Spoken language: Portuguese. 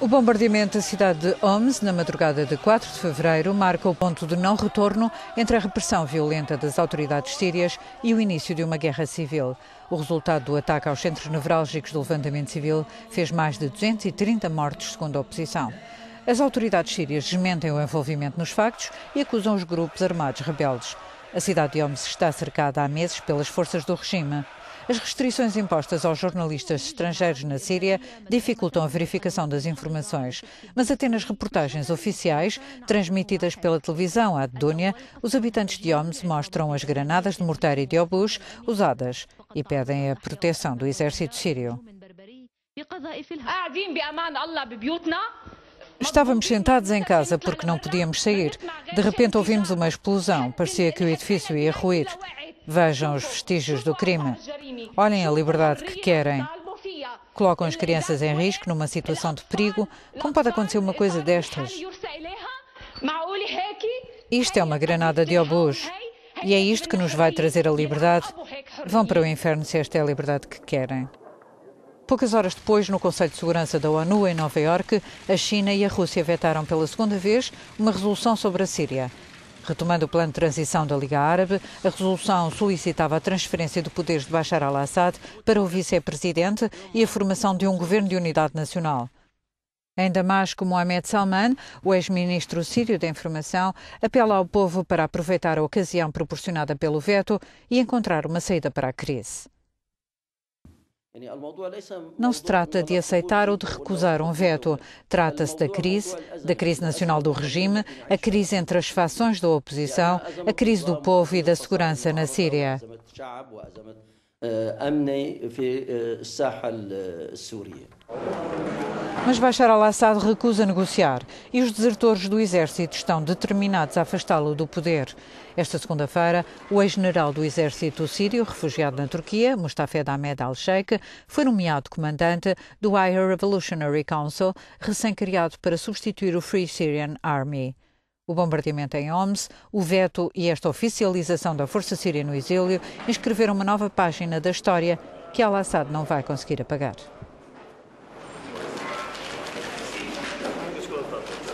O bombardeamento da cidade de Homs, na madrugada de 4 de fevereiro, marca o ponto de não retorno entre a repressão violenta das autoridades sírias e o início de uma guerra civil. O resultado do ataque aos centros nevrálgicos do levantamento civil fez mais de 230 mortes, segundo a oposição. As autoridades sírias desmentem o envolvimento nos factos e acusam os grupos armados rebeldes. A cidade de Homs está cercada há meses pelas forças do regime. As restrições impostas aos jornalistas estrangeiros na Síria dificultam a verificação das informações, mas até nas reportagens oficiais, transmitidas pela televisão à Dúnia, os habitantes de Homs mostram as granadas de morteiro e de obus usadas e pedem a proteção do exército sírio. Estávamos sentados em casa porque não podíamos sair. De repente ouvimos uma explosão. Parecia que o edifício ia ruir. Vejam os vestígios do crime. Olhem a liberdade que querem. Colocam as crianças em risco numa situação de perigo. Como pode acontecer uma coisa destas? Isto é uma granada de obus. E é isto que nos vai trazer a liberdade. Vão para o inferno se esta é a liberdade que querem. Poucas horas depois, no Conselho de Segurança da ONU, em Nova Iorque, a China e a Rússia vetaram pela segunda vez uma resolução sobre a Síria. Retomando o plano de transição da Liga Árabe, a resolução solicitava a transferência de poderes de Bashar al-Assad para o vice-presidente e a formação de um governo de unidade nacional. Em Damasco, Mohamed Salman, o ex-ministro sírio da Informação, apela ao povo para aproveitar a ocasião proporcionada pelo veto e encontrar uma saída para a crise. Não se trata de aceitar ou de recusar um veto. Trata-se da crise, da crise nacional do regime, a crise entre as fações da oposição, a crise do povo e da segurança na Síria. Mas Bashar al-Assad recusa negociar e os desertores do exército estão determinados a afastá-lo do poder. Esta segunda-feira, o ex-general do exército sírio, refugiado na Turquia, Mustafa Ahmed al-Sheikh, foi nomeado comandante do Higher Revolutionary Council, recém-criado para substituir o Free Syrian Army. O bombardeamento em Homs, o veto e esta oficialização da força síria no exílio inscreveram uma nova página da história que al-Assad não vai conseguir apagar. about.